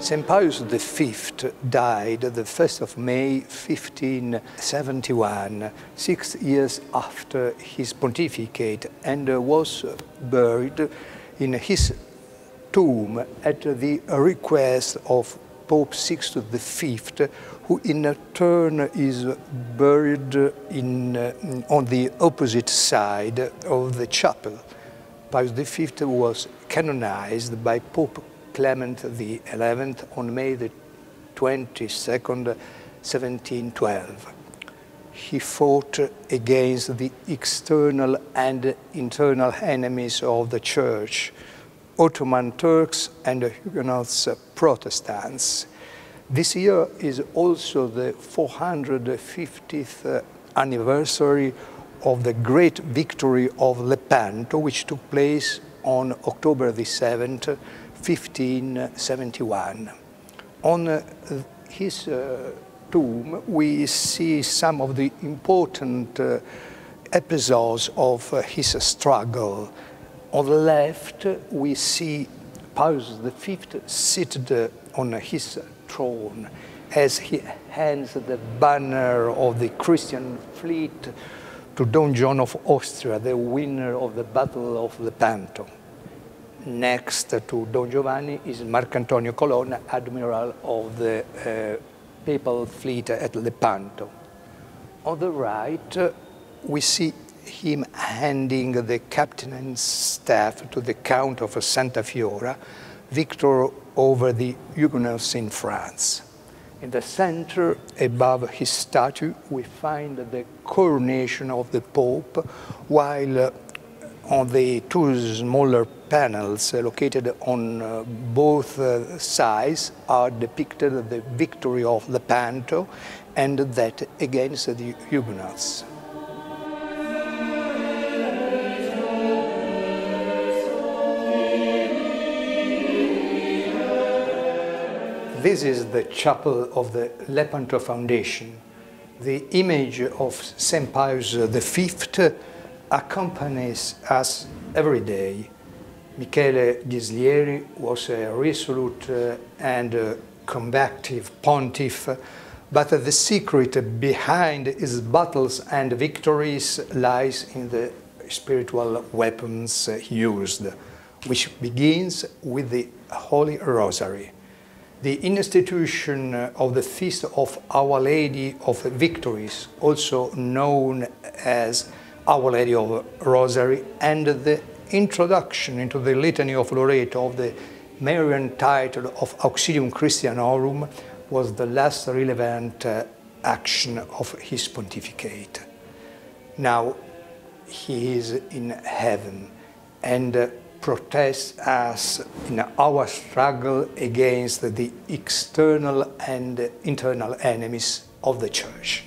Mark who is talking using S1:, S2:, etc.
S1: St. Pius V died the 1st of May 1571, six years after his pontificate, and was buried in his tomb at the request of Pope Sixtus V, who in turn is buried in, on the opposite side of the chapel. Pius V was canonized by Pope Clement XI on May the 22nd, 1712. He fought against the external and internal enemies of the Church, Ottoman Turks and Huguenots Protestants. This year is also the 450th anniversary of the great victory of Lepanto, which took place on October the 7th, 1571. On uh, his uh, tomb, we see some of the important uh, episodes of his struggle. On the left, we see Pius V seated on his throne as he hands the banner of the Christian fleet to Don John of Austria, the winner of the Battle of Lepanto next to Don Giovanni is Marcantonio Colonna, admiral of the uh, papal fleet at Lepanto. On the right, uh, we see him handing the captain's staff to the Count of Santa Fiora, victor over the Huguenots in France. In the center, above his statue, we find the coronation of the Pope, while uh, on the two smaller panels uh, located on uh, both uh, sides are depicted the victory of Lepanto and that against the Huguenots. This is the chapel of the Lepanto Foundation. The image of St. Pius the V accompanies us every day. Michele Ghislieri was a resolute uh, and uh, combative pontiff, but the secret behind his battles and victories lies in the spiritual weapons he used, which begins with the Holy Rosary. The institution of the Feast of Our Lady of Victories, also known as our Lady of Rosary, and the introduction into the Litany of Loreto of the Marian title of Auxilium Christianorum was the last relevant uh, action of his pontificate. Now he is in heaven and uh, protests us in our struggle against the external and internal enemies of the Church.